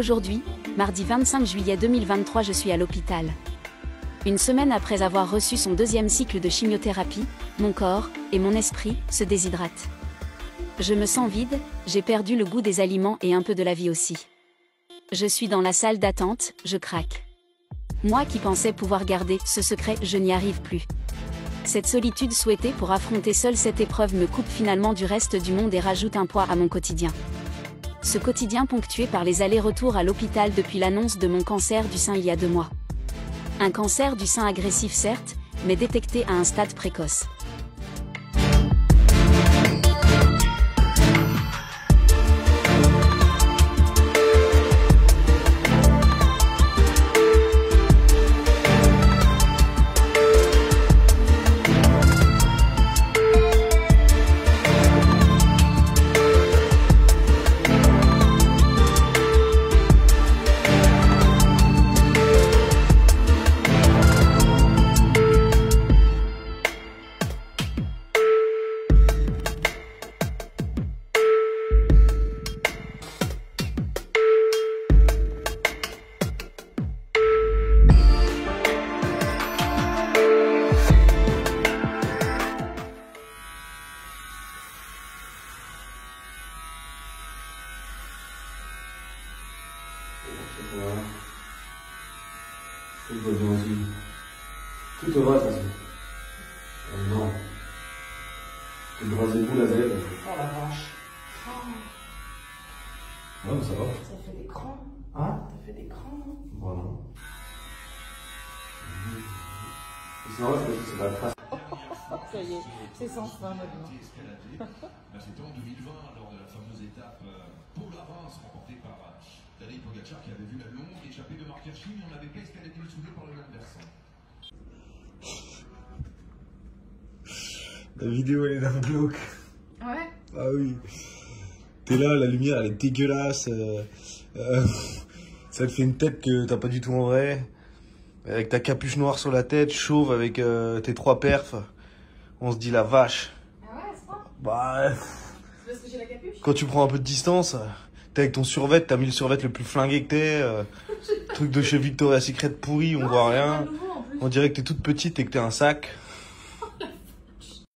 Aujourd'hui, mardi 25 juillet 2023, je suis à l'hôpital. Une semaine après avoir reçu son deuxième cycle de chimiothérapie, mon corps et mon esprit se déshydratent. Je me sens vide, j'ai perdu le goût des aliments et un peu de la vie aussi. Je suis dans la salle d'attente, je craque. Moi qui pensais pouvoir garder ce secret, je n'y arrive plus. Cette solitude souhaitée pour affronter seule cette épreuve me coupe finalement du reste du monde et rajoute un poids à mon quotidien. Ce quotidien ponctué par les allers-retours à l'hôpital depuis l'annonce de mon cancer du sein il y a deux mois. Un cancer du sein agressif certes, mais détecté à un stade précoce. Voilà. Tout va bien aussi. Tout te va, de toute façon. Oh non. Tu les boules à Z. Oh la vache. Ouais, mais ça va. Ça fait des crans. Hein Ça fait des crans. Voilà. C'est normal parce que c'est la trace. Ça y est, c'est sans fin maintenant. C'était en 2020, lors de la fameuse étape euh, pour la Reims, remportée par euh, Tadej Pogacar, qui avait vu la longue échappée de Marc Hirschi, mais on n'avait pas escaladé le soulevé par le même versant. La vidéo elle est d'un glauque. Ouais. Ah oui. T'es là, la lumière elle est dégueulasse. euh, euh, ça te fait une tête que t'as pas du tout en vrai. Avec ta capuche noire sur la tête, chauve avec euh, tes trois perfs. On se dit la vache. Ah ouais, c'est pas Bah, C'est parce que j'ai la capuche? quand tu prends un peu de distance, t'es avec ton survêt, t'as mis le survêt le plus flingué que t'es. euh, truc de chez Victoria's Secret pourri, on voit rien. On dirait que t'es toute petite et que t'es un sac.